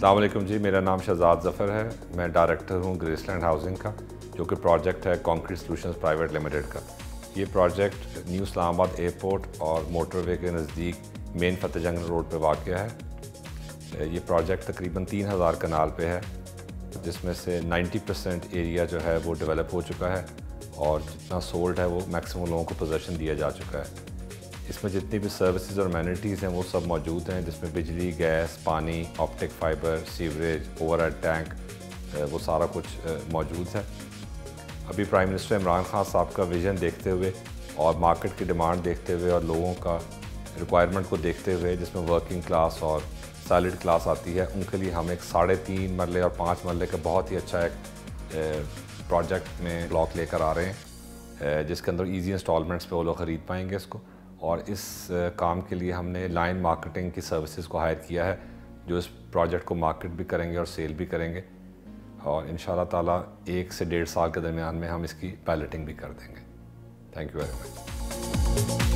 السلام علیکم جی میرا نام شہزاد ظفر ہے۔ میں ڈائریکٹر ہوں گریس لینڈ ہاؤسنگ کا، جو کہ پروجیکٹ ہے کانکریٹ سلوشنز پرائیویٹ لمیٹڈ کا۔ یہ پروجیکٹ نیو اسلام آباد ایئرپورٹ اور موٹر وے کے نزدیک مین فتح جنگل روڈ پہ واقع ہے۔ یہ پروجیکٹ تقریباً تین ہزار کنال پہ ہے، جس میں سے نائنٹی پرسینٹ ایریا جو ہے وہ ڈیولپ ہو چکا ہے اور جتنا سولڈ ہے وہ میکسیمم لوگوں کو پوزیشن دیا جا چکا ہے۔ اس میں جتنی بھی سروسز اور امینٹیز ہیں وہ سب موجود ہیں، جس میں بجلی، گیس، پانی optic fibre sewerage overhead tank وہ سارا کچھ موجود ہے۔ ابھی پرائم منسٹر عمران خان صاحب کا ویژن دیکھتے ہوئے اور مارکیٹ کی ڈیمانڈ دیکھتے ہوئے اور لوگوں کا ریکوائرمنٹ کو دیکھتے ہوئے جس میں ورکنگ کلاس اور سیلڈ کلاس آتی ہے، ان کے لیے ہم ایک ساڑھے تین مرلے اور پانچ مرلے کا بہت ہی اچھا ایک پروجیکٹ میں بلاک لے کر آ رہے ہیں جس کے اندر ایزی انسٹالمنٹس پہ وہ لوگ خرید پائیں گے اس کو۔ اور اس کام کے لیے ہم نے لائن مارکیٹنگ کی سروسز کو ہائر کیا ہے، جو اس پروجیکٹ کو مارکیٹ بھی کریں گے اور سیل بھی کریں گے۔ اور ان شاء اللہ تعالیٰ ایک سے ڈیڑھ سال کے درمیان میں ہم اس کی پیلٹنگ بھی کر دیں گے۔ Thank you very much